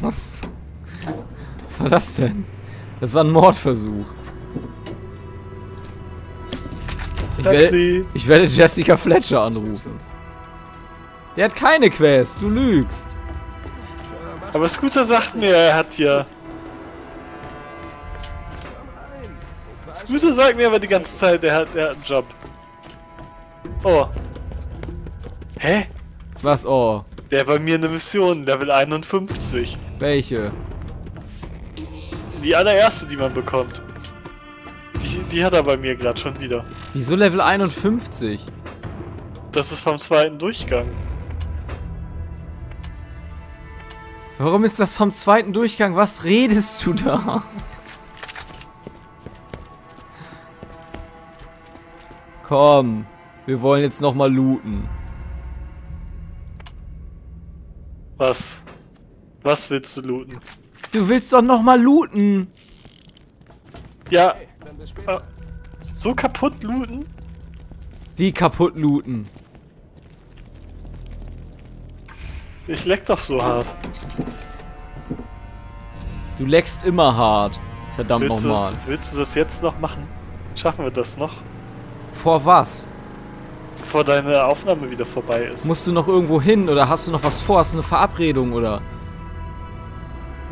Was? Was war das denn? Das war ein Mordversuch. Ich werde, ich werde Jessica Fletcher anrufen. Der hat keine Quest, du lügst. Aber Scooter sagt mir, er hat hier. Scooter sagt mir aber die ganze Zeit, er hat, er hat einen Job. Oh. Hä? Was, oh. Der hat bei mir eine Mission, Level 51. Welche? Die allererste, die man bekommt. Die, die hat er bei mir gerade schon wieder. Wieso Level 51? Das ist vom zweiten Durchgang. Warum ist das vom zweiten Durchgang? Was redest du da? Komm, wir wollen jetzt nochmal looten. Was? Was willst du looten? Du willst doch nochmal looten. Ja. äh, So kaputt looten? Wie kaputt looten? Ich leck doch so hart. Du leckst immer hart. Verdammt nochmal. willst du das jetzt noch machen? Schaffen wir das noch? Vor was? Bevor deine Aufnahme wieder vorbei ist. Musst du noch irgendwo hin oder hast du noch was vor? Hast du eine Verabredung oder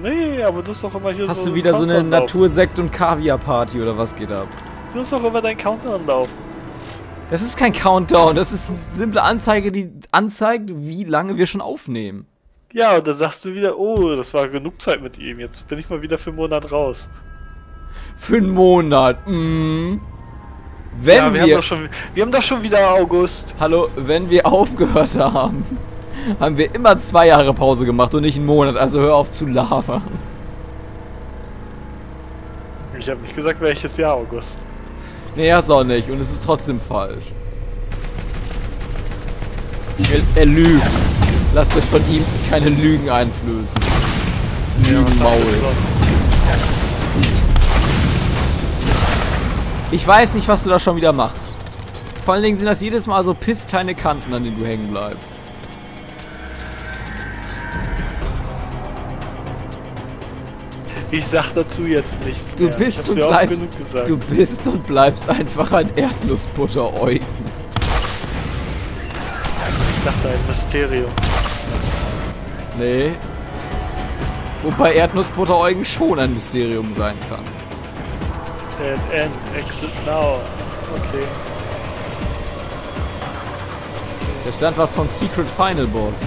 nee, aber du hast doch immer hier hast so du wieder so eine. Natursekt- und Kaviar-Party oder was geht ab? Du hast doch immer deinen Countdown laufen. Das ist kein Countdown, das ist eine simple Anzeige, die anzeigt, wie lange wir schon aufnehmen. Ja, und dann sagst du wieder, oh, das war genug Zeit mit ihm. Jetzt bin ich mal wieder für einen Monat raus. Für einen Monat. Mm. Wenn ja, wir, wir, haben doch schon, wir haben doch schon wieder August. hallo, wenn wir aufgehört haben, haben wir immer zwei Jahre Pause gemacht und nicht einen Monat. Also hör auf zu labern. Ich habe nicht gesagt, welches Jahr August. Nee, hast auch nicht. Und es ist trotzdem falsch. Er, er lügt. Lasst euch von ihm keine Lügen einflößen. Lügenmaul. er Ich weiß nicht, was du da schon wieder machst. Vor allen Dingen sind das jedes Mal so pisskleine Kanten, an denen du hängen bleibst. Ich sag dazu jetzt nichts Du mehr. bist und bleibst. Du bist und bleibst einfach ein Erdnussbutter-Eugen. Ich dachte ein Mysterium. Nee. Wobei Erdnussbutter-Eugen schon ein Mysterium sein kann. Dead End, Exit Now. Okay. Da stand was von Secret Final Boss.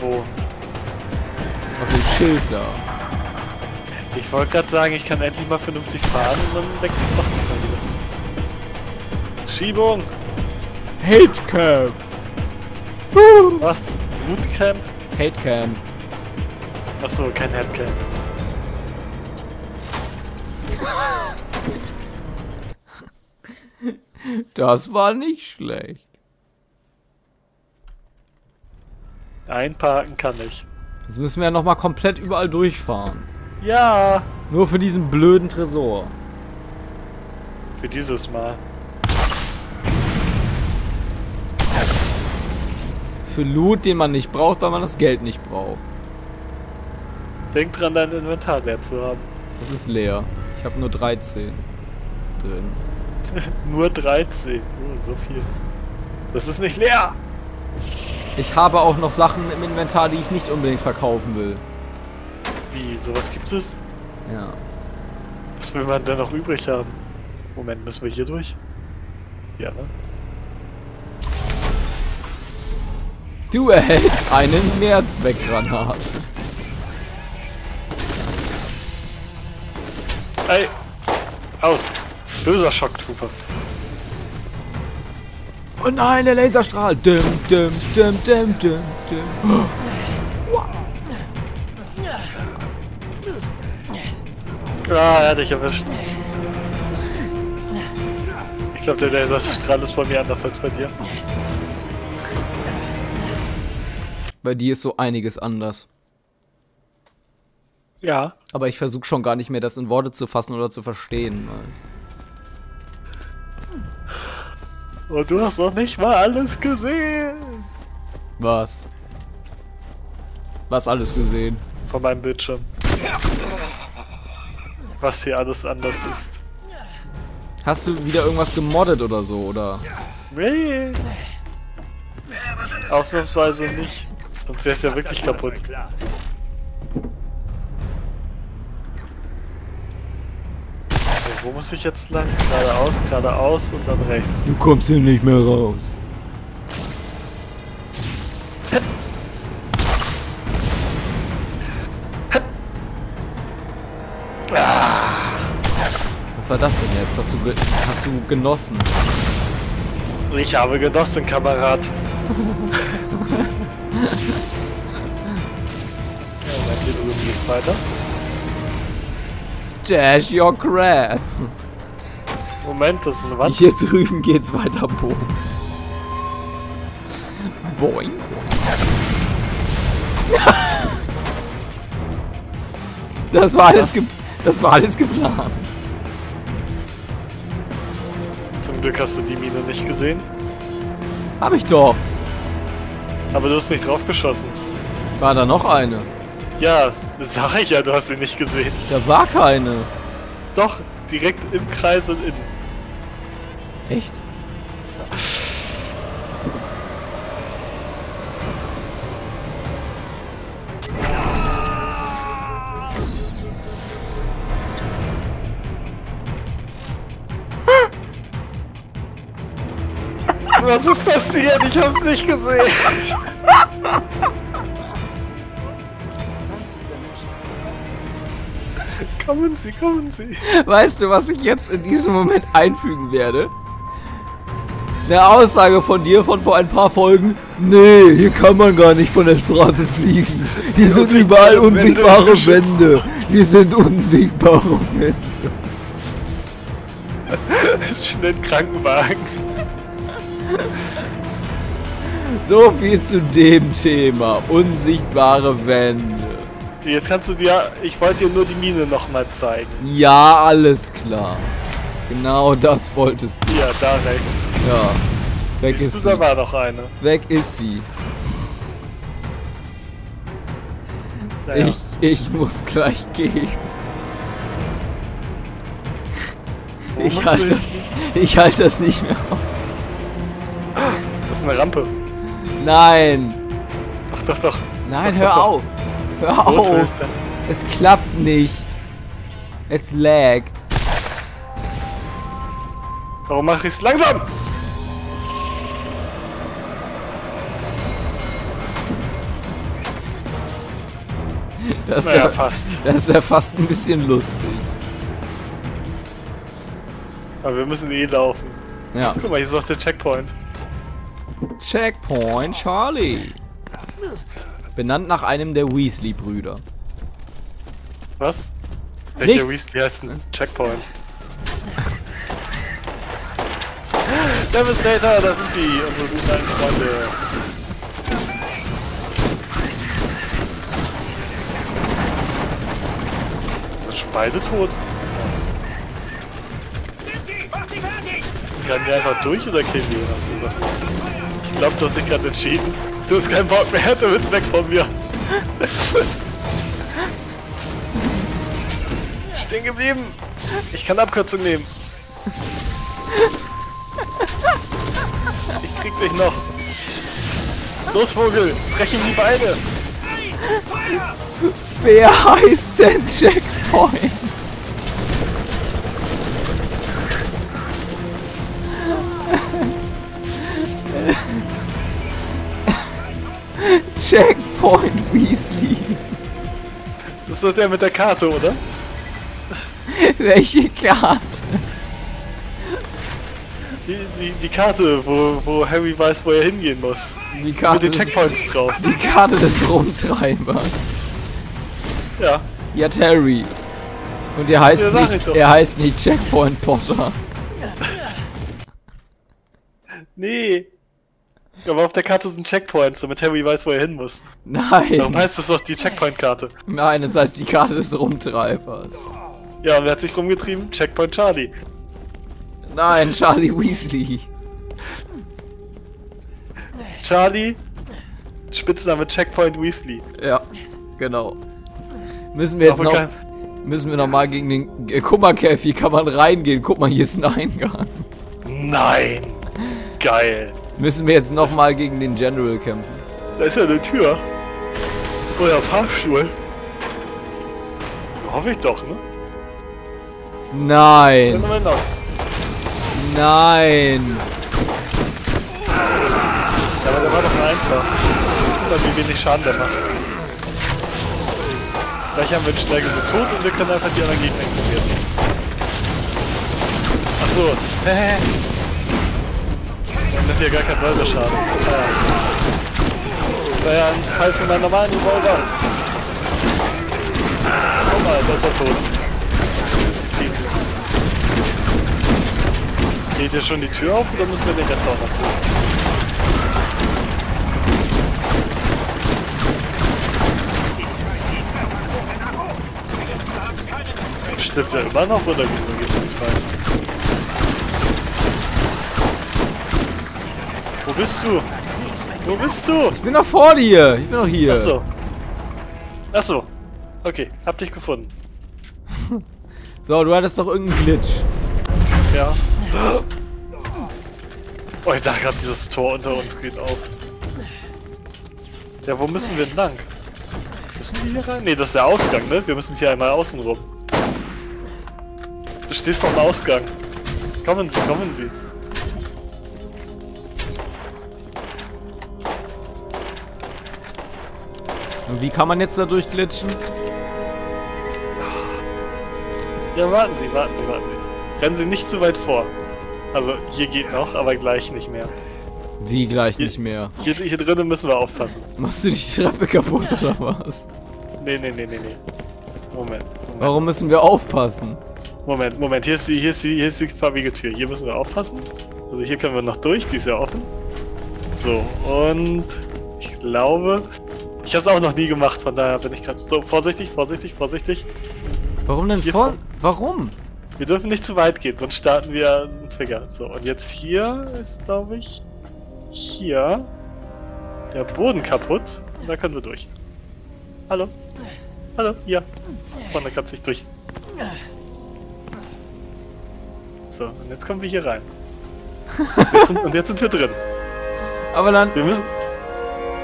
Wo? Auf dem Schild da. Ich wollte gerade sagen, ich kann endlich mal vernünftig fahren und dann deckt es doch nicht mal wieder. Schiebung! Hate Camp. Was? Bootcamp? Hate Camp. Achso, kein Headcamp. Das war nicht schlecht. Einparken kann ich. Jetzt müssen wir ja nochmal komplett überall durchfahren. Ja! Nur für diesen blöden Tresor. Für dieses Mal. Für Loot, den man nicht braucht, weil man das Geld nicht braucht. Denk dran, dein Inventar leer zu haben. Das ist leer. Ich habe nur 13 drin. Nur 13. Oh, so viel. Das ist nicht leer! Ich habe auch noch Sachen im Inventar, die ich nicht unbedingt verkaufen will. Wie, sowas gibt es? Ja. Was will man denn noch übrig haben? Moment, müssen wir hier durch? Ja, ne? Du erhältst einen Mehrzweckgranat. Ey! Aus! Böser Schocktrooper. Oh nein, der Laserstrahl. Dim, dim, dim, dim, dim, dim. Ah, er hat dich erwischt. Ich glaube, der Laserstrahl ist bei mir anders als bei dir. Bei dir ist so einiges anders. Ja. Aber ich versuche schon gar nicht mehr, das in Worte zu fassen oder zu verstehen. weil- Und du hast noch nicht mal alles gesehen. Was? Was alles gesehen? Von meinem Bildschirm. Was hier alles anders ist. Hast du wieder irgendwas gemoddet oder so, oder? Nee. Ausnahmsweise nicht. Sonst wäre es ja wirklich kaputt. Wo muss ich jetzt lang? Geradeaus, geradeaus und dann rechts. Du kommst hier nicht mehr raus. Was war das denn jetzt? Hast du, ge hast du genossen? Ich habe genossen, Kamerad. ja, dann drüben geht's weiter. Stash your crap. Moment, das ist eine Wand. Hier drüben geht's weiter, Bo. Boing. Das war alles, das war alles geplant. Zum Glück hast du die Mine nicht gesehen. Hab ich doch. Aber du hast nicht drauf geschossen. War da noch eine? Ja, das sag ich ja, du hast sie nicht gesehen. Da war keine. Doch, direkt im Kreis und innen. Echt? Was ist passiert? Ich hab's nicht gesehen. kommen Sie, kommen Sie. Weißt du, was ich jetzt in diesem Moment einfügen werde? Eine Aussage von dir von vor ein paar Folgen. Nee, hier kann man gar nicht von der Straße fliegen. Hier sind überall unwegbare Wände. Hier sind unwegbare Wände. Schnell Krankenwagen. So viel zu dem Thema. Unsichtbare Wände. Jetzt kannst du dir. Ich wollte dir nur die Mine nochmal zeigen. Ja, alles klar. Genau das wolltest du. Ja, da rechts. Ja. Weg Siehst ist du, da sie. war noch eine. Weg ist sie. Naja. Ich, ich muss gleich gehen. Wo Ich halte, ich halte das nicht mehr aus. Das ist eine Rampe. Nein. Doch, doch, doch. Nein, Doch, hör doch, doch. auf. Hör Rot auf. Es klappt nicht. Es laggt. Warum mache ich's langsam? Das Naja, wäre fast. das wär fast ein bisschen lustig. Aber wir müssen eh laufen. Ja. Guck mal, hier ist auch der Checkpoint. Checkpoint Charlie. Benannt nach einem der Weasley-Brüder. Was? Welcher Nichts. Weasley heißt ein Checkpoint? Devastator, da sind die, unsere guten alten Freunde. Beide tot? Rennen wir einfach durch oder killen wir ihn, gesagt? Ich glaube, du hast dich gerade entschieden. Du hast keinen Bock mehr, du willst weg von mir. Stehen geblieben. Ich kann Abkürzung nehmen. Ich krieg dich noch. Los, Vogel, brech ihm die Beine. Wer heißt denn Checkpoint? Checkpoint Weasley. Das ist doch der mit der Karte, oder? Welche Karte? Die, die, die Karte, wo, wo Harry weiß, wo er hingehen muss. Die Mit Karte, den des, Checkpoints drauf. die Karte des Rumtreibers. Ja. Die hat Harry. Und er heißt Ja, nicht, er heißt nicht Checkpoint Potter. Nee. Aber auf der Karte sind Checkpoints, damit Harry weiß, wo er hin muss. Darum Nein. heißt es doch die Checkpoint-Karte. Nein, das heißt die Karte des Rumtreibers. Ja, und wer hat sich rumgetrieben? Checkpoint Charlie. Nein, Charlie Weasley. Charlie Spitzname Checkpoint Weasley. Ja, genau. Müssen wir jetzt noch, müssen wir noch mal gegen den, äh, guck mal, Kev, hier kann man reingehen. Guck mal, hier ist ein Eingang. Nein! Geil! Müssen wir jetzt noch mal gegen den General kämpfen. Da ist ja eine Tür. Oder Fahrstuhl. Hoffe ich doch, ne? Nein, nein. Ja, aber der war doch einfach. Guck mal, wie wenig Schaden der macht. Gleich haben wir schnell genug tot und wir können einfach die anderen Gegner ignorieren. Achso. Dann hat hier gar kein Säuberschaden. Ah, ja. Das war ja ein Fall von meinem normalen Revolver. Guck mal, da ist er tot. Easy. Geht hier schon die Tür auf oder müssen wir den Rest auch noch tun? Stimmt er immer noch oder wieso geht's nicht weiter? Wo bist du? Wo bist du? Ich bin doch vor dir. Ich bin doch hier. Achso. Achso. Okay, hab dich gefunden. So, du hattest doch irgendeinen Glitch. Ja. Oh, ich dachte gerade, dieses Tor unter uns geht auf. Ja, wo müssen wir denn lang? Müssen die hier rein? Ne, das ist der Ausgang, ne? Wir müssen hier einmal außen rum. Du stehst vom Ausgang. Kommen Sie, kommen Sie. Und wie kann man jetzt da durchglitschen? Ja, warten Sie, warten Sie, warten Sie. Rennen Sie nicht zu weit vor. Also, hier geht noch, aber gleich nicht mehr. Wie gleich nicht mehr. Hier, hier drinnen müssen wir aufpassen. Machst du die Treppe kaputt oder was? Nee, nee, nee, nee, nee. Moment, Moment. Warum müssen wir aufpassen? Moment, Moment, hier ist die, hier ist die, hier ist die farbige Tür. Hier müssen wir aufpassen. Also hier können wir noch durch, die ist ja offen. So, und ich glaube, ich habe es auch noch nie gemacht, von daher bin ich gerade so vorsichtig, vorsichtig, vorsichtig. Warum denn Hier vor... Warum? Wir dürfen nicht zu weit gehen, sonst starten wir einen Trigger. So, und jetzt hier ist, glaube ich, hier der Boden kaputt. Da können wir durch. Hallo? Hallo? Hier. Vorne kannst du nicht durch. So, und jetzt kommen wir hier rein. Jetzt sind, und jetzt sind wir drin. Aber dann, Wir müssen.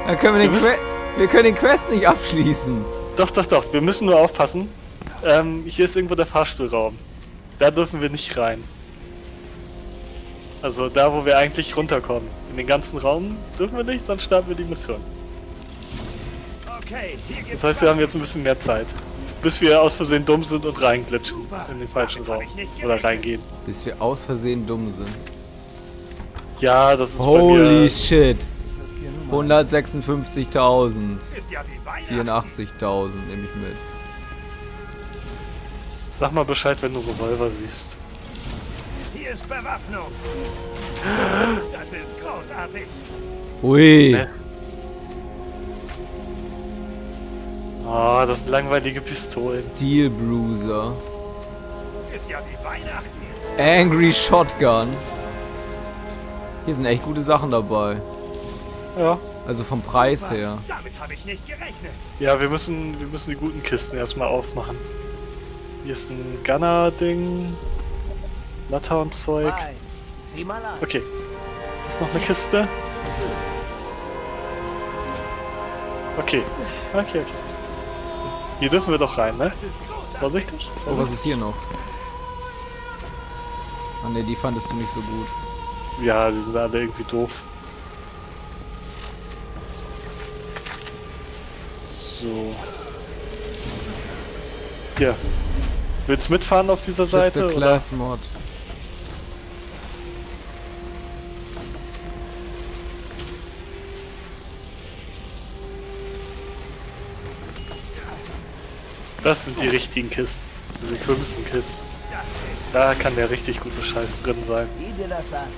dann können wir den Wir müssen- Quest... Wir können den Quest nicht abschließen. Doch, doch, doch. Wir müssen nur aufpassen. Ähm, hier ist irgendwo der Fahrstuhlraum. Da dürfen wir nicht rein. Also da, wo wir eigentlich runterkommen. In den ganzen Raum dürfen wir nicht, sonst starten wir die Mission. Okay, hier geht's Das heißt, wir haben jetzt ein bisschen mehr Zeit. Bis wir aus Versehen dumm sind und reinglitschen in den falschen Raum. Oder reingehen. Bis wir aus Versehen dumm sind. Ja, das ist bei Holy mir... shit. 156.000. ist ja wie Weihnachten. 84.000 nehme ich mit. Sag mal Bescheid, wenn du Revolver siehst. Hier ist Bewaffnung. Das ist großartig. Ui. Ne? Ah, das sind langweilige Pistolen. Steel Bruiser. Ist ja wie Weihnachten. Angry Shotgun. Hier sind echt gute Sachen dabei. Ja. Also vom Preis her. Damit habe ich nicht gerechnet. Ja, wir müssen, wir müssen die guten Kisten erstmal aufmachen. Hier ist ein Gunner-Ding. Latter und Zeug. Fein. Sieh mal an. Okay. Ist noch eine Kiste? Okay. Okay, okay. Hier dürfen wir doch rein, ne? Vorsichtig. Oh, was ist hier noch? Ah ne, die fandest du nicht so gut. Ja, die sind alle irgendwie doof. So. Hier. Willst du mitfahren auf dieser Seite? Oder? Class Mod. Das sind die richtigen Kisten. Diese kümmsten Kisten. Da kann der richtig gute Scheiß drin sein. Sieh dir das an.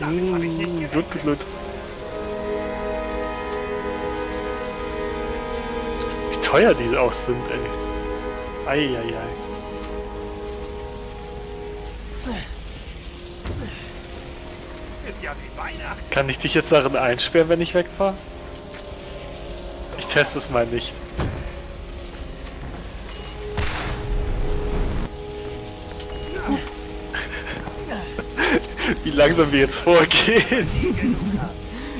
Mm, gut, gut, gut. Wie teuer diese auch sind, ey. Eieiei. Kann ich dich jetzt darin einsperren, wenn ich wegfahre? Ich teste es mal nicht. Wie langsam wir jetzt vorgehen.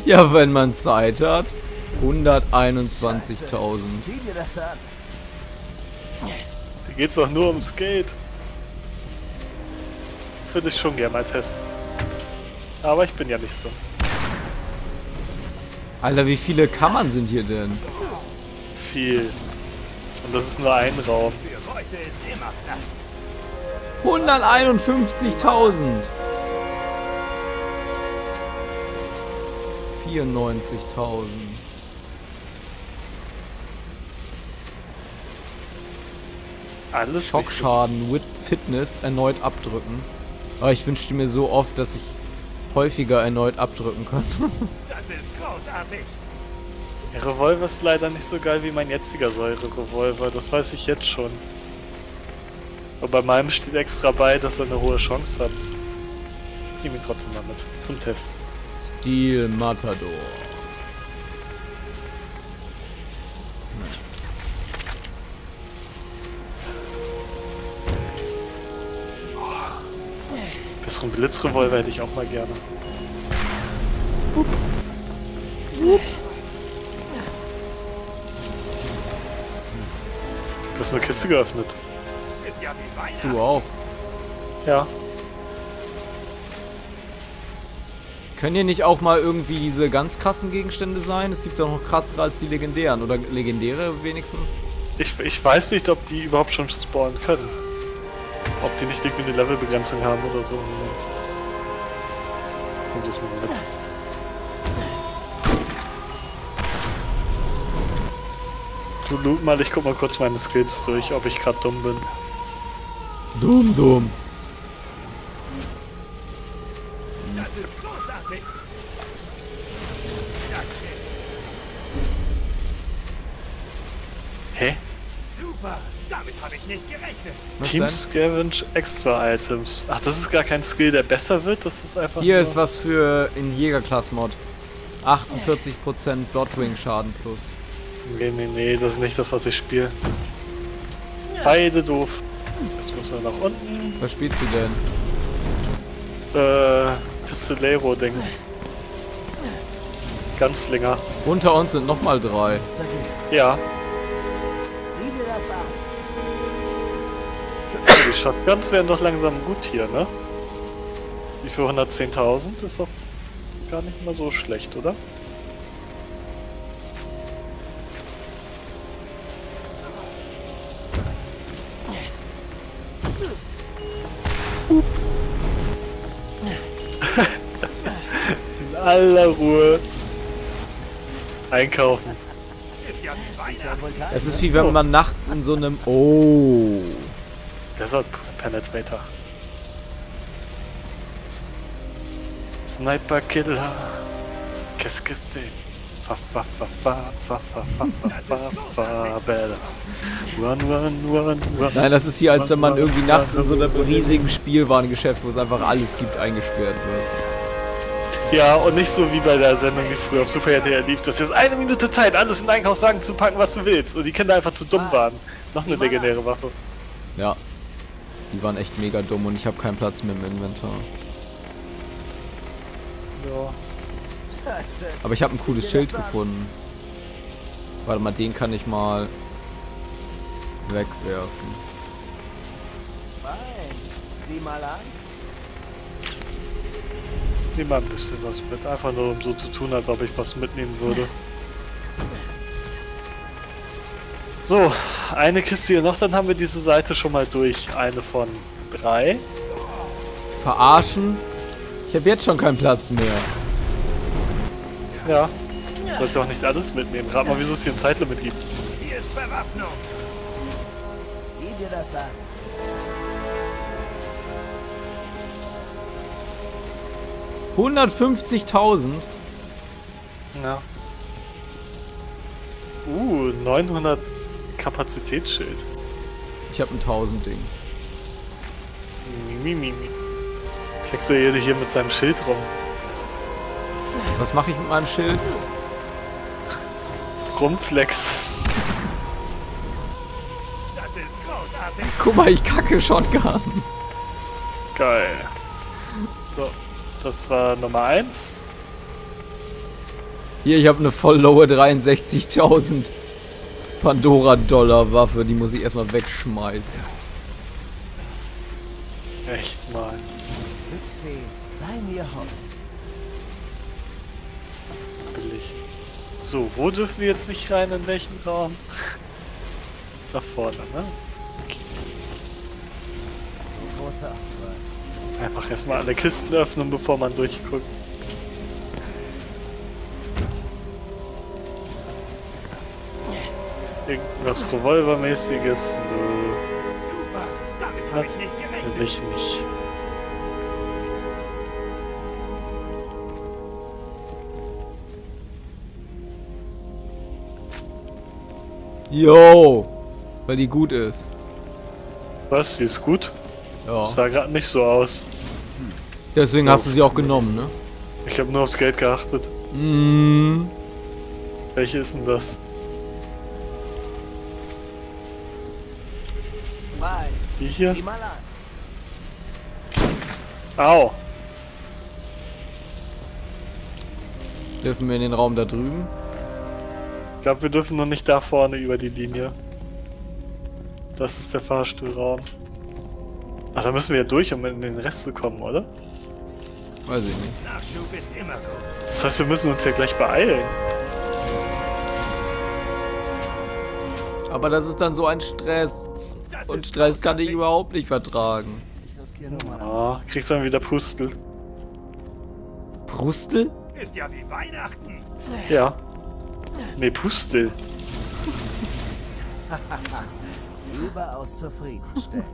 Ja, wenn man Zeit hat. 121.000. Sieh dir das an. Da geht's doch nur ums Geld. Würde ich schon gerne mal testen. Aber ich bin ja nicht so. Alter, wie viele Kammern sind hier denn? Viel. Und das ist nur ein Raum. Für heute ist immer Platz. 151.000. 94.000. Alles so Schockschaden with Fitness erneut abdrücken. Aber ich wünschte mir so oft, dass ich häufiger erneut abdrücken könnte. Das ist großartig. Der Revolver ist leider nicht so geil wie mein jetziger Säure-Revolver, das weiß ich jetzt schon. Aber bei meinem steht extra bei, dass er eine hohe Chance hat. Ich nehme ihn trotzdem mal mit, zum Testen. Steel Matador. Besseren Blitzrevolver hätte ich auch mal gerne. Du hast eine Kiste geöffnet. Du auch. Ja. Können hier nicht auch mal irgendwie diese ganz krassen Gegenstände sein? Es gibt doch noch krassere als die legendären. Oder legendäre wenigstens? Ich, ich weiß nicht, ob die überhaupt schon spawnen können. Ob die nicht irgendwie eine Levelbegrenzung haben oder so Moment. Nimm das mal mit. Du loot mal, ich guck mal kurz meine Skills durch, ob ich gerade dumm bin. Dumm, dumm. Team? Scavenge Extra Items. Ach, das ist gar kein Skill, der besser wird, das ist einfach. Hier ist was für in Jägerklass-Mod. 48% Bloodwing Schaden plus. Nee, nee, nee, das ist nicht das, was ich spiele. Beide doof. Jetzt müssen wir nach unten. Was spielst du denn? Äh, Pistolero-Ding. Ganzlinger. Unter uns sind nochmal drei. Ja, Shotguns werden doch langsam gut hier, ne? Die für 110.000 ist doch gar nicht mal so schlecht, oder? In aller Ruhe einkaufen. Es ist wie wenn man nachts in so einem... Oh. Desert Penetrator. S- Sniper Killer. Qu'est-ce que c'est? Fa fa fa fa fa fa fa fa fa fa bella. Run run run run. Nein, das ist hier, als wenn man irgendwie nachts in so einem riesigen Spielwarengeschäft, wo es einfach alles gibt, eingesperrt wird. Ja, und nicht so wie bei der Sendung, die früher auf Super RTL lief. Du hast jetzt eine Minute Zeit, alles in den Einkaufswagen zu packen, was du willst. Und die Kinder einfach zu dumm waren. Noch eine legendäre Waffe. Ja. Die waren echt mega dumm und ich habe keinen Platz mehr im Inventar. Ja. Scheiße. Aber ich habe ein cooles Schild gefunden. Warte mal, den kann ich mal wegwerfen. Fein. Sieh mal an. Nimm mal ein bisschen was mit. Einfach nur um so zu tun, als ob ich was mitnehmen würde. So, eine Kiste hier noch, dann haben wir diese Seite schon mal durch. Eine von drei. Verarschen? Ich habe jetzt schon keinen Platz mehr. Ja. Sollst ja auch nicht alles mitnehmen. Rat mal, wieso es hier ein Zeitlimit gibt. Hier ist Bewaffnung. Sieh dir das an. hundertfünfzigtausend. Ja. Uh, 900 Kapazitätsschild. Ich habe ein 1000 Ding. Mimimi. Kleckst du hier hier mit seinem Schild rum. Was mache ich mit meinem Schild? Rumflex. Das ist großartig. Guck mal, ich kacke schon ganz. Geil. So, das war Nummer 1. Hier, ich habe eine voll lowe 63.000 Pandora-Dollar-Waffe. Die muss ich erstmal wegschmeißen. Echt mal. Glücksfee, sei mir. Billig. So, wo dürfen wir jetzt nicht rein? In welchen Raum? Nach vorne, ne? So große Auswahl. Einfach erstmal alle Kisten öffnen, bevor man durchguckt. Irgendwas Revolvermäßiges? Nö, Super. Damit habe ich nicht gerechnet. will ich nicht. Yo! Weil die gut ist. Was? Die ist gut? Ja. Sah gerade nicht so aus. Deswegen So. hast du sie auch genommen, ne? Ich habe nur aufs Geld geachtet. Mm. Welche ist denn das? Die hier? sieh mal an. Au! Dürfen wir in den Raum da drüben? Ich glaube, wir dürfen noch nicht da vorne über die Linie. Das ist der Fahrstuhlraum. Ach, da müssen wir ja durch, um in den Rest zu kommen, oder? Weiß ich nicht. Nachschub ist immer gut. Das heißt, wir müssen uns ja gleich beeilen. Aber das ist dann so ein Stress. Das Und Stress kann ich überhaupt nicht vertragen. Ah, kriegst dann wieder Pustel. Brustel? Ist ja wie Weihnachten. Ja. Nee, Pustel. Überaus zufriedenstellend.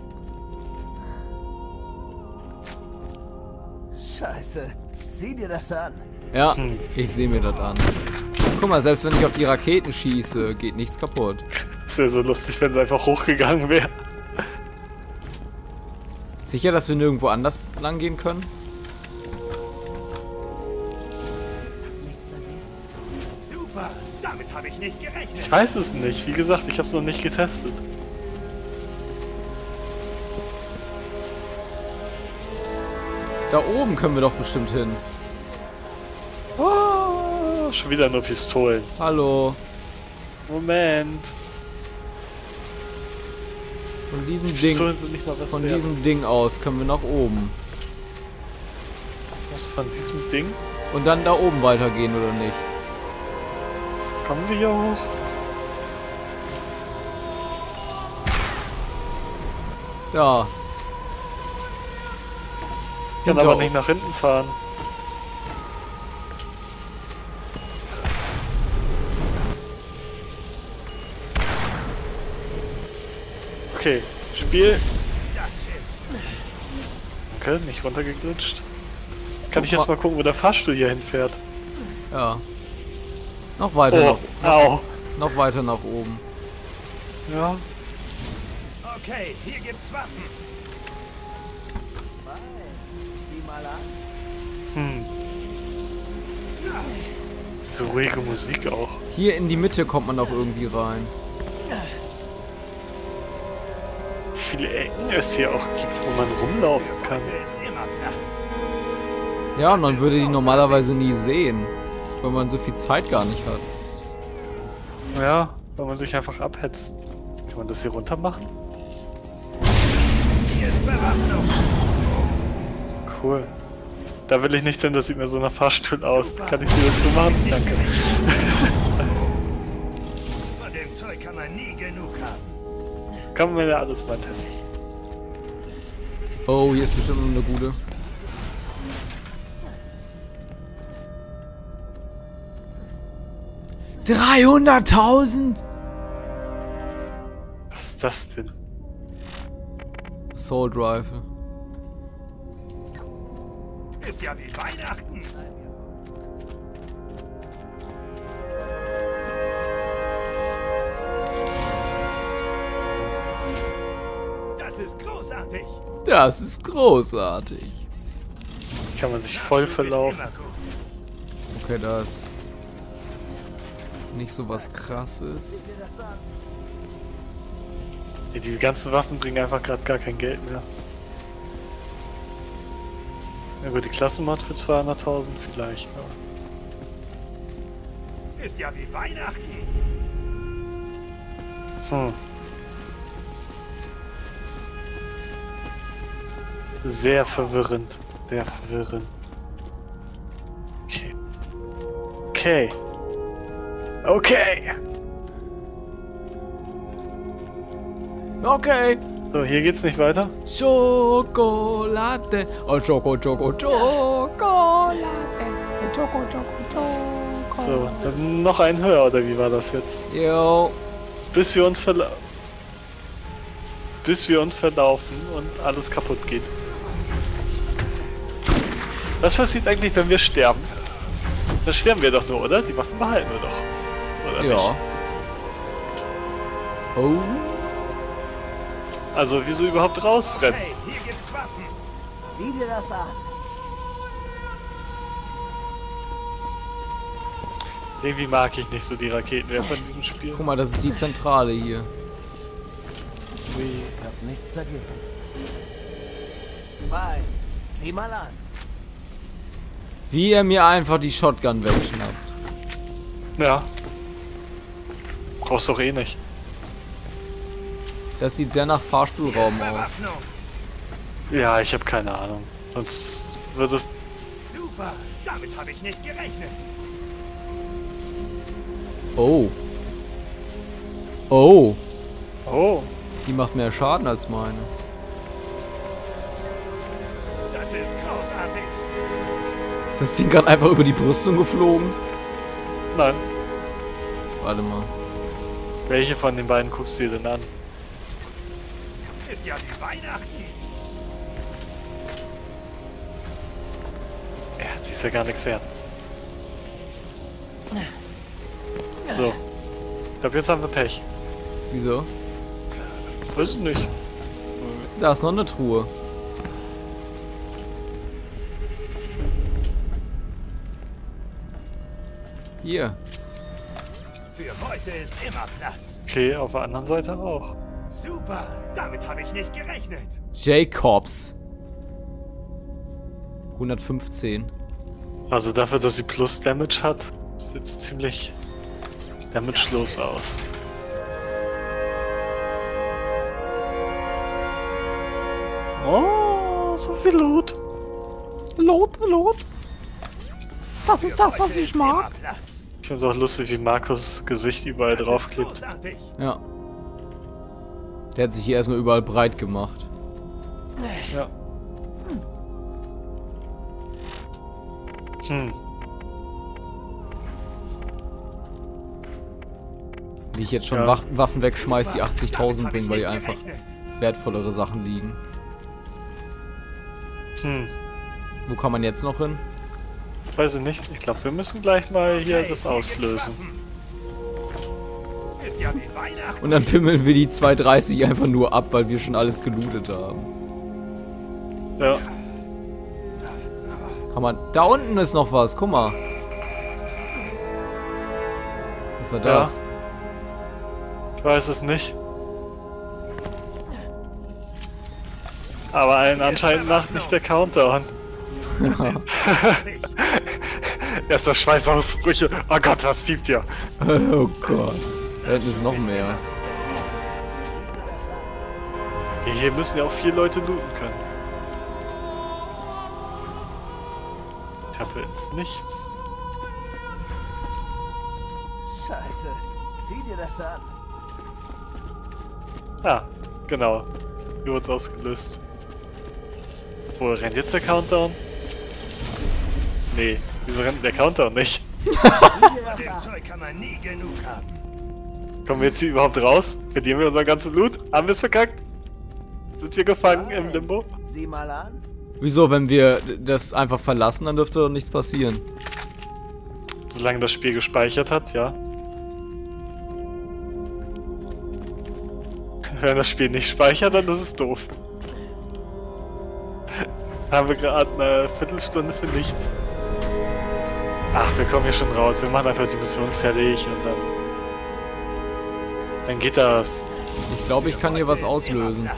Scheiße, sieh dir das an. Ja, Hm. ich sehe mir das an. Guck mal, selbst wenn ich auf die Raketen schieße, geht nichts kaputt. Das wäre so lustig, wenn sie einfach hochgegangen wäre. Sicher, dass wir nirgendwo anders lang gehen können? Nichts dagegen. Super. Damit habe ich nicht gerechnet. Ich weiß es nicht. Wie gesagt, ich habe es noch nicht getestet. Da oben können wir doch bestimmt hin. Oh, schon wieder nur Pistolen. Hallo. Moment. Von Die diesem Ding, mal was von wert. diesem Ding aus können wir nach oben. Was von diesem Ding? Und dann da oben weitergehen, oder nicht? Kommen wir hier hoch? Da. Ich kann Hinter aber nicht nach hinten fahren. Okay, Spiel. Okay, nicht runtergeglitscht. Kann ich jetzt mal gucken, wo der Fahrstuhl hier hinfährt? Ja. Noch weiter, Oh, nach, au. noch weiter nach oben. Ja, Okay, hier gibt's Waffen. Sieh mal an. hm. So ruhige Musik auch. Hier in die Mitte kommt man auch irgendwie rein. Viele Ecken es hier auch gibt, wo man rumlaufen kann. Ja, und man würde die normalerweise nie sehen. Weil man so viel Zeit gar nicht hat. Ja, weil man sich einfach abhetzt. Kann man das hier runter machen? Hier ist Bewaffnung. Cool. Da will ich nicht hin, das sieht mir so nach Fahrstuhl aus. Kann ich sie dazu machen? Danke. Von dem Zeug kann man nie genug haben. Kann man ja alles mal testen. Oh, hier ist bestimmt noch eine gute. Dreihunderttausend? Was ist das denn? Assault Rifle. Ist ja wie Weihnachten. Das ist großartig. Kann man sich voll verlaufen. Okay, das nicht so was krasses. Ja, die ganzen Waffen bringen einfach gerade gar kein Geld mehr. Ja gut, die Klassenmod für 200.000 vielleicht. Aber Ist ja wie Weihnachten. Hm. Sehr verwirrend. Sehr verwirrend. Okay. Okay. Okay. Okay. So, hier geht's nicht weiter. Schokolade. Oh, Schoko, Schoko, Schokolade. Schoko, Schoko, Schoko. So, dann noch ein höher, oder wie war das jetzt? Jo. Bis wir uns verla bis wir uns verlaufen und alles kaputt geht. Was passiert eigentlich, wenn wir sterben? Dann sterben wir doch nur, oder? Die Waffen behalten wir doch. Oder Ja. nicht? Oh. Also wieso überhaupt rausrennen? Hey, hier gibt's Waffen. Sieh dir das an. Irgendwie mag ich nicht so die Raketenwerfer in diesem Spiel. Guck mal, das ist die Zentrale hier. Ich hab nichts dagegen. Fein. Sieh mal an. Wie ihr mir einfach die Shotgun wegschnappt. Ja. Brauchst doch eh nicht. Das sieht sehr nach Fahrstuhlraum aus. Ja, ich habe keine Ahnung. Sonst wird es. Super. Damit habe ich nicht gerechnet. Oh. Oh. Oh. Die macht mehr Schaden als meine. Das Ding gerade einfach über die Brüstung geflogen? Nein. Warte mal. Welche von den beiden guckst du dir denn an? Ist ja wie Weihnachten. Ja, die ist ja gar nichts wert. So. Ich glaube, jetzt haben wir Pech. Wieso? Weiß ich nicht. Da ist noch eine Truhe. Hier. Für heute ist immer Platz. Okay, auf der anderen Seite auch. Super. Damit habe ich nicht gerechnet. Jacobs. 115. Also dafür, dass sie Plus Damage hat, sieht sie ziemlich damagelos aus. Oh, so viel Loot. Lot, Lot. Das ist das, was ich mag. Ich finde es auch lustig, wie Markus Gesicht überall draufklebt. Ja. Der hat sich hier erstmal überall breit gemacht. Ja. Hm. Wie ich jetzt schon Ja. Waffen wegschmeiß, die Super. 80.000 Damit bringen, weil die einfach wertvollere Sachen liegen. Hm. Wo kann man jetzt noch hin? Weiß ich nicht. Ich glaube, wir müssen gleich mal hier Hey, das auslösen. Ja. Und dann pimmeln wir die 230 einfach nur ab, weil wir schon alles gelootet haben. Ja. Kann man. Da unten ist noch was, guck mal. Was war Ja. das? Ich weiß es nicht. Aber allen anscheinend macht nicht der Countdown. Erster Schweißausbrüche. Oh Gott, was piept hier? oh Gott. Da hinten ist noch mehr. Hier, müssen ja auch vier Leute looten können. Ich habe ins Nichts. Scheiße. Sieh dir das an. Ah, genau. Hier wurde es ausgelöst. Wo rennt jetzt der Countdown? Nee, wieso rennt der Countdown nicht? Sieh dir das Dem an. Zeug kann man nie genug haben. Kommen wir jetzt hier überhaupt raus? Verlieren wir unseren ganzen Loot? Haben wir es verkackt? Sind wir gefangen im Limbo? Sieh mal an. Wieso, wenn wir das einfach verlassen, dann dürfte doch nichts passieren. Solange das Spiel gespeichert hat, ja. Wenn das Spiel nicht speichert, dann ist es doof. Haben wir gerade eine Viertelstunde für nichts. Ach, wir kommen hier schon raus. Wir machen einfach die Mission fertig und dann. Dann geht das. Ich glaube, ich kann hier was auslösen.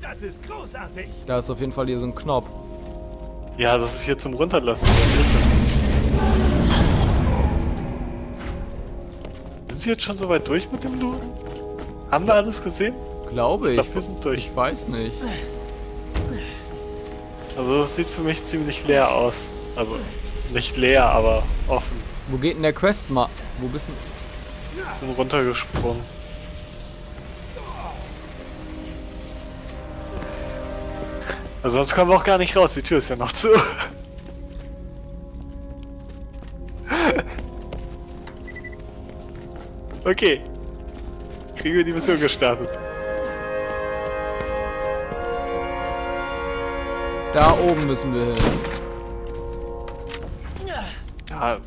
Das ist großartig. Da ist auf jeden Fall hier so ein Knopf. Ja, das ist hier zum Runterlassen. Sind Sie jetzt schon so weit durch mit dem Looten? Haben wir alles gesehen? Glaube ich. Ich glaub, wir sind durch. Ich weiß nicht. Also das sieht für mich ziemlich leer aus. Also nicht leer, aber offen. Wo geht denn der Quest mal? Wo bist du? Bin runtergesprungen. Also sonst kommen wir auch gar nicht raus, die Tür ist ja noch zu. Okay. Kriegen wir die Mission gestartet. Da oben müssen wir hin. Ja.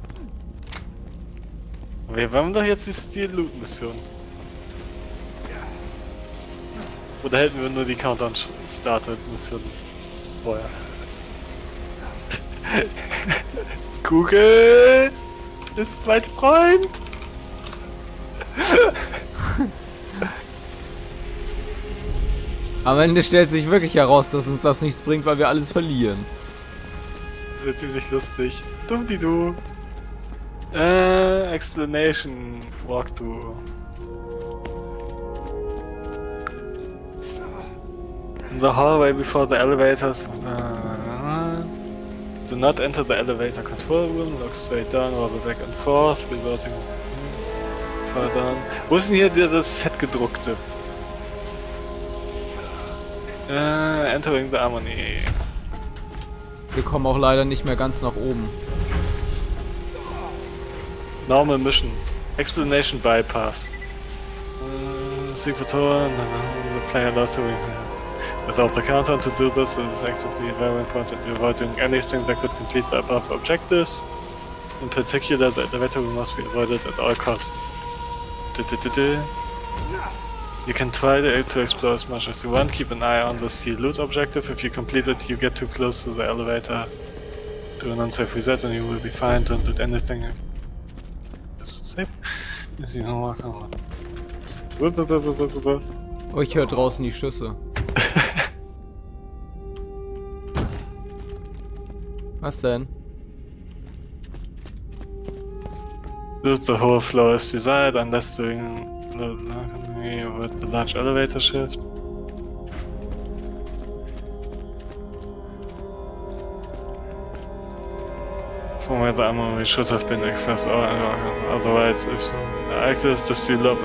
Wir haben doch jetzt die Stil-Loot-Mission. Oder hätten wir nur die Countdown-Started-Mission vorher? Google ist mein Freund! Am Ende stellt sich wirklich heraus, dass uns das nichts bringt, weil wir alles verlieren. Das wird ziemlich lustig. Dumm die du. Äh, Explanation Walkthrough. In the hallway before the elevators. Do not enter the elevator control room. Look straight down or back and forth. Resorting. Down. Wo ist denn hier das fettgedruckte? Äh, entering the harmony. Wir kommen auch leider nicht mehr ganz nach oben. Normal Mission. Explanation Bypass. Uh, secret door. No, the player lost the. Without the countdown to do this, it is actively very important to avoid doing anything that could complete the above objectives. In particular, the elevator must be avoided at all costs. Du- du- du. You can try to, explore as much as you want. Keep an eye on the steel loot objective. If you complete it, you get too close to the elevator. Do an unsafe reset and you will be fine. Don't do anything ist safe. Ist sie wupp. Oh, ich höre draußen die Schüsse. Was denn? Loot the whole floor is desired unless doing the- with the large elevator shift. From where the ammo should have been accessed, or, uh, otherwise if active the steel up.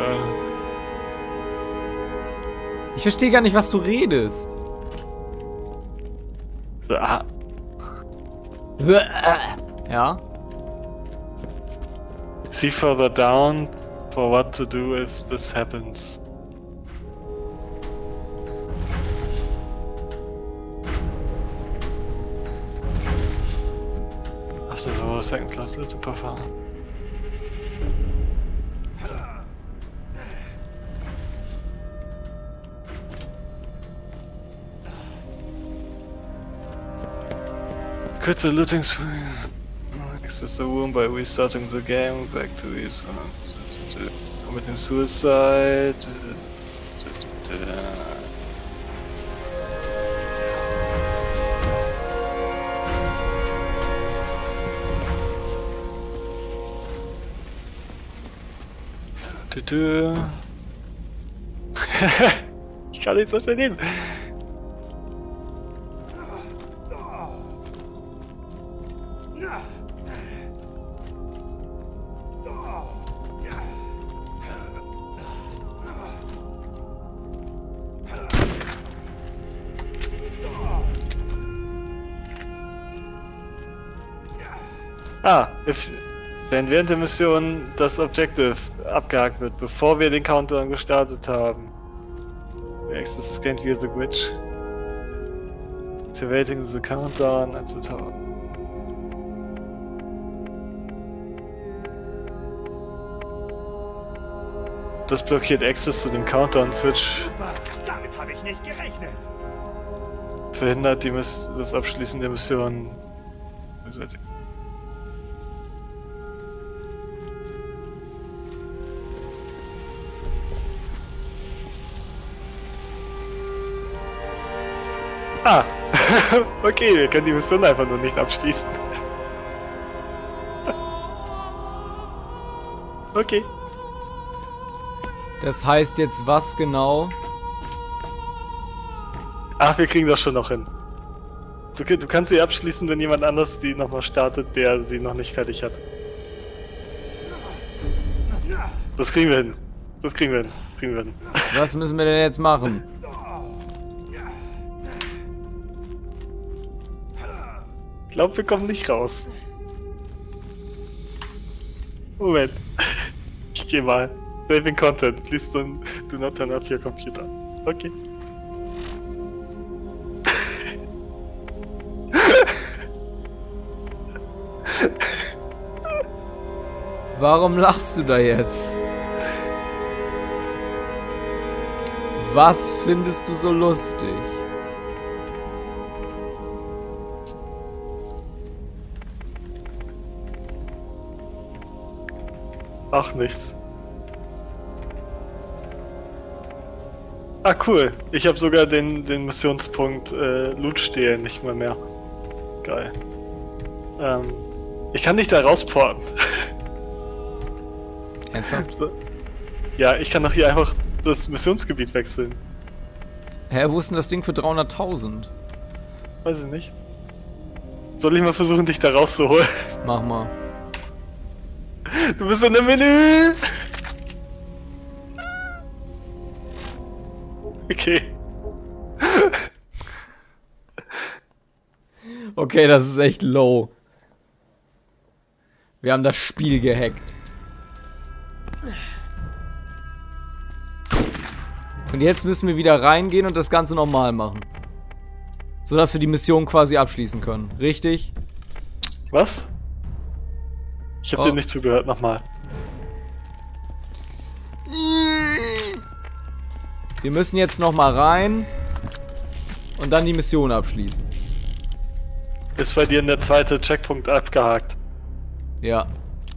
Ich verstehe gar nicht, was du redest. ah, Ja? see further down for what to do if this happens. After the war, second class little puffer. Quit the looting spree. Access the room by restarting the game back to it. Uh, Committing suicide. Ich kann nicht so schnell lesen. If, wenn während der Mission das Objective abgehakt wird, bevor wir den Countdown gestartet haben. We access gained via the glitch. Activating the countdown at the top. Das blockiert Access zu dem Countdown-Switch, damit habe ich nicht gerechnet. verhindert die Miss das Abschließen der Mission. Ah, okay, wir können die Mission einfach nur nicht abschließen. Okay. Das heißt jetzt was genau? Ach, wir kriegen das schon noch hin. Du, du kannst sie abschließen, wenn jemand anders sie nochmal startet, der sie noch nicht fertig hat. Das kriegen wir hin. Das kriegen wir hin. Das kriegen wir hin. Was müssen wir denn jetzt machen? glaube, wir kommen nicht raus. Moment. Ich geh mal. Saving Content. Please don't, do not turn off your computer. Okay. Warum lachst du da jetzt? Was findest du so lustig? Ach, nichts. Ah, cool. Ich habe sogar den, den Missionspunkt äh, Loot stehlen nicht mal mehr. Geil. Ähm, ich kann dich da rausporten. Ernsthaft? So. Ja, ich kann doch hier einfach das Missionsgebiet wechseln. Hä, wo ist denn das Ding für 300.000? Weiß ich nicht. Soll ich mal versuchen, dich da rauszuholen? Mach mal. Du bist in dem Menü! Okay. Okay, das ist echt low. Wir haben das Spiel gehackt. Und jetzt müssen wir wieder reingehen und das Ganze nochmal machen. Sodass wir die Mission quasi abschließen können. Richtig? Was? Ich habe Oh. dir nicht zugehört, nochmal. Wir müssen jetzt nochmal rein und dann die Mission abschließen. Ist bei dir in der zweite Checkpunkt abgehakt. Ja.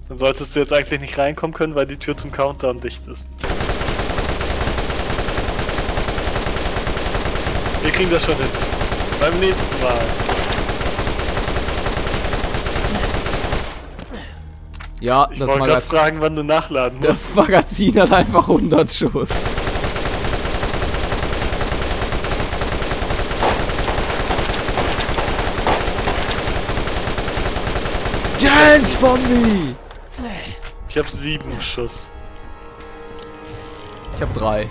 Dann solltest du jetzt eigentlich nicht reinkommen können, weil die Tür zum Countdown dicht ist. Wir kriegen das schon hin. Beim nächsten Mal. Ja, Ich das wollte gerade Magazin, fragen, wann du nachladen musst. das Magazin hat einfach 100 Schuss. Dance for me! Ich habe sieben Schuss. Ich hab drei. Ich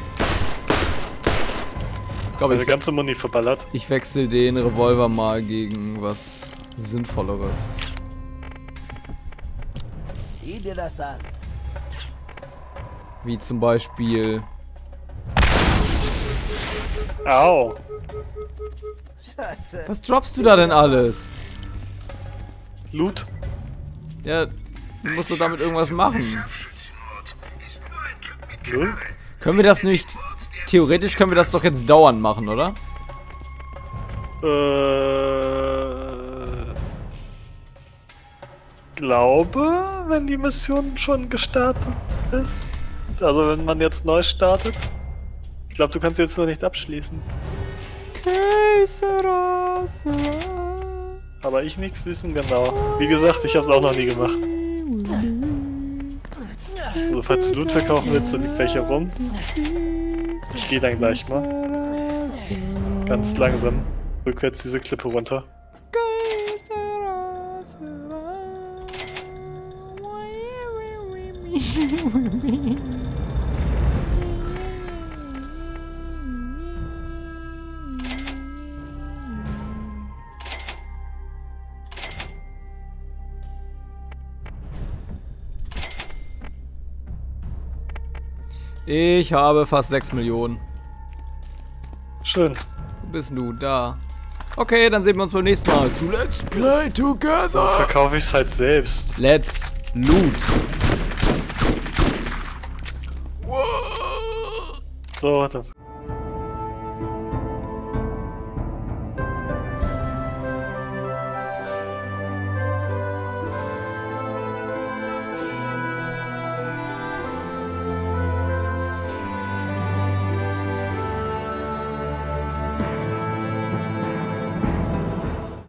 Ich glaube, habe ich, ganze Muni verballert. ich wechsle den Revolver mal gegen was Sinnvolleres. Sieh dir das an. Wie zum Beispiel. Au. Scheiße. Was droppst du da denn alles? Loot. Ja, du musst doch damit irgendwas machen. Loot? Können wir das nicht. Theoretisch können wir das doch jetzt dauernd machen, oder? Äh, glaube, wenn die Mission schon gestartet ist. Also wenn man jetzt neu startet. Ich glaube, du kannst jetzt nur nicht abschließen. Aber ich nichts wissen, genau. Wie gesagt, ich habe es auch noch nie gemacht. Also falls du Loot verkaufen willst, dann liegt welcher rum. Ich gehe dann gleich mal. Ganz langsam. Rückwärts diese Klippe runter. Ich habe fast 6 Millionen. Schön. Wo bist du? Da. Okay, dann sehen wir uns beim nächsten Mal zu Let's Play Dann Together. verkaufe ich es halt selbst. Let's Loot. So, dann